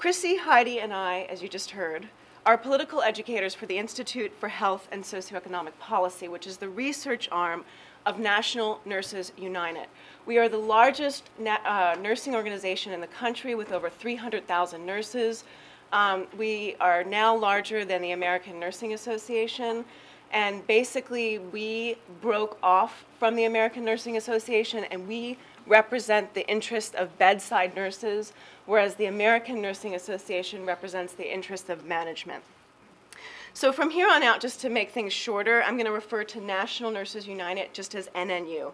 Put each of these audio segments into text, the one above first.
Chrissy, Heidi, and I, as you just heard, are political educators for the Institute for Health and Socioeconomic Policy, which is the research arm of National Nurses United. We are the largest uh, nursing organization in the country with over 300,000 nurses. Um, we are now larger than the American Nursing Association. And basically, we broke off from the American Nursing Association and we represent the interest of bedside nurses, whereas the American Nursing Association represents the interest of management. So from here on out, just to make things shorter, I'm going to refer to National Nurses United just as NNU.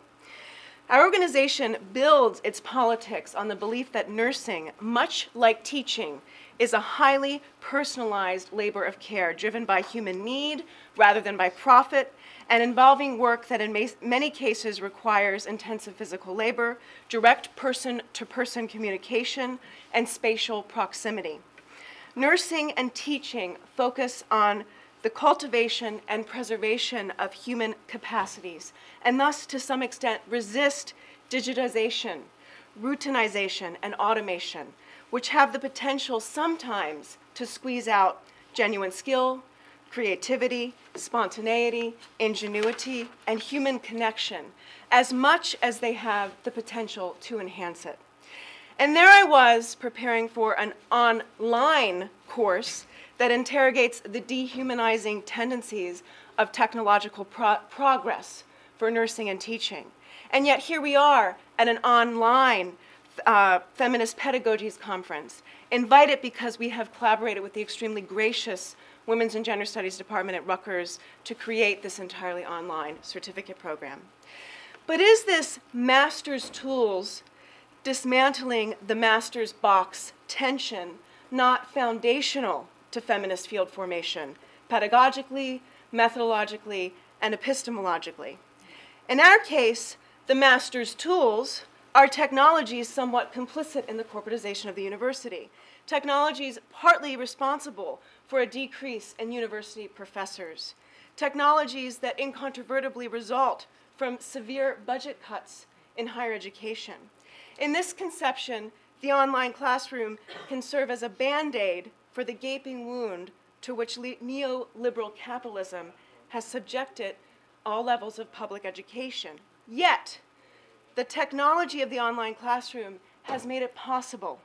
Our organization builds its politics on the belief that nursing, much like teaching, is a highly personalized labor of care driven by human need rather than by profit and involving work that in many cases requires intensive physical labor, direct person to person communication, and spatial proximity. Nursing and teaching focus on the cultivation and preservation of human capacities, and thus, to some extent, resist digitization, routinization, and automation, which have the potential sometimes to squeeze out genuine skill, creativity, spontaneity, ingenuity, and human connection, as much as they have the potential to enhance it. And there I was preparing for an online course that interrogates the dehumanizing tendencies of technological pro progress for nursing and teaching. And yet here we are at an online uh, Feminist Pedagogies Conference, invited because we have collaborated with the extremely gracious Women's and Gender Studies Department at Rutgers to create this entirely online certificate program. But is this master's tools dismantling the master's box tension not foundational to feminist field formation, pedagogically, methodologically, and epistemologically? In our case, the master's tools are technologies somewhat complicit in the corporatization of the university? Technologies partly responsible for a decrease in university professors? Technologies that incontrovertibly result from severe budget cuts in higher education? In this conception, the online classroom can serve as a band aid for the gaping wound to which neoliberal capitalism has subjected all levels of public education. Yet, the technology of the online classroom has made it possible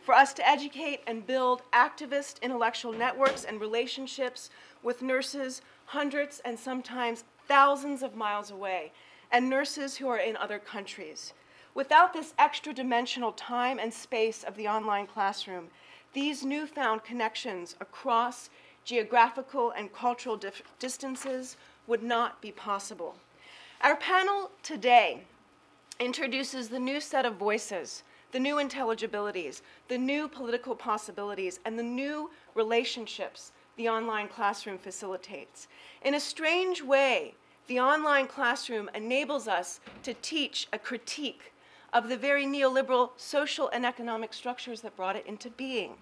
for us to educate and build activist intellectual networks and relationships with nurses hundreds and sometimes thousands of miles away, and nurses who are in other countries. Without this extra dimensional time and space of the online classroom, these newfound connections across geographical and cultural distances would not be possible. Our panel today introduces the new set of voices, the new intelligibilities, the new political possibilities, and the new relationships the online classroom facilitates. In a strange way, the online classroom enables us to teach a critique of the very neoliberal social and economic structures that brought it into being.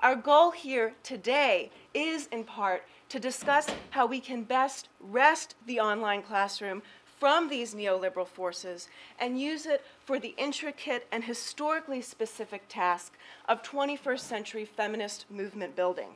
Our goal here today is, in part, to discuss how we can best wrest the online classroom from these neoliberal forces and use it for the intricate and historically specific task of 21st century feminist movement building.